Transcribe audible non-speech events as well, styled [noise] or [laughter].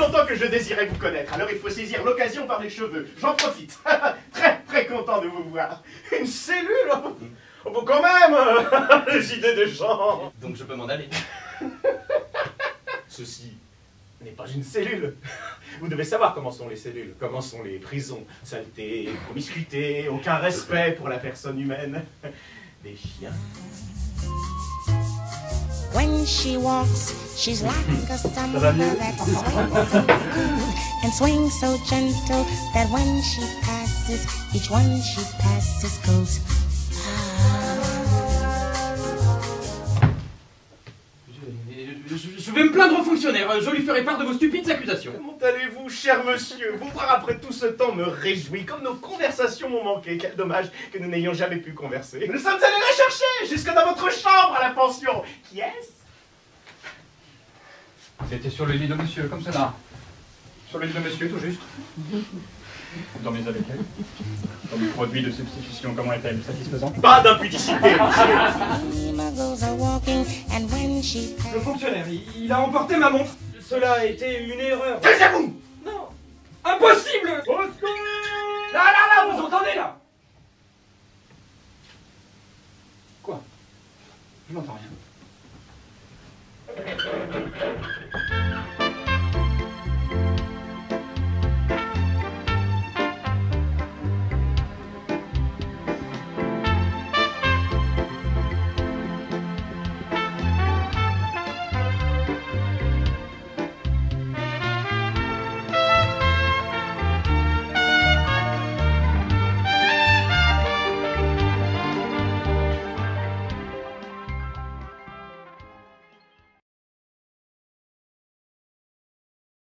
longtemps que je désirais vous connaître, alors il faut saisir l'occasion par les cheveux. J'en profite. [laughs] très, très content de vous voir. Une cellule Oh, bon, quand même [laughs] Les idées des gens Donc je peux m'en aller. Ceci n'est pas une cellule. Vous devez savoir comment sont les cellules, comment sont les prisons. Saleté, promiscuité, aucun respect pour la personne humaine. Des chiens. When she walks, she's like a summer that swings so cool and swings so gentle that when she passes, each one she passes goes. Je, je- vais me plaindre au fonctionnaire. Je lui ferai part de vos stupides accusations. Comment allez-vous, cher monsieur? Vous voir après tout ce temps me réjouit, comme nos conversations m'ont manqué. Quel dommage que nous n'ayons jamais pu converser. Nous sommes allés la chercher, jusque dans votre chambre à la pension. Qui est-ce? C'était sur le lit de monsieur, comme cela. Sur le lit de monsieur, tout juste. Dormez avec elle. Comme produit de substitution, comment est-elle? Satisfaisante? Pas d'impudicité, monsieur. Le fonctionnaire, il, a emporté ma montre. Cela a été une erreur. Taisez-vous Non Impossible Au Là, là, là, vous entendez, là? Quoi? Je n'entends rien.